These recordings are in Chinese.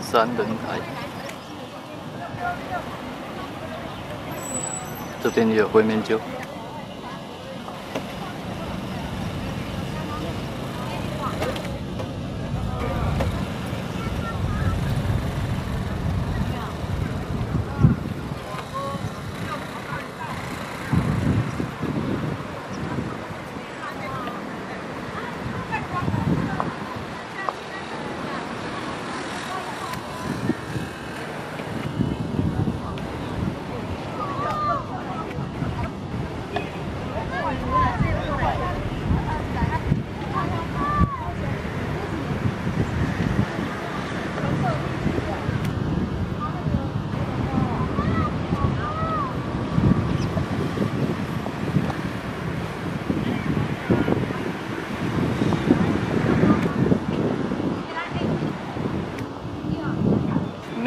三轮台，这边也有烩面酒。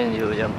面有羊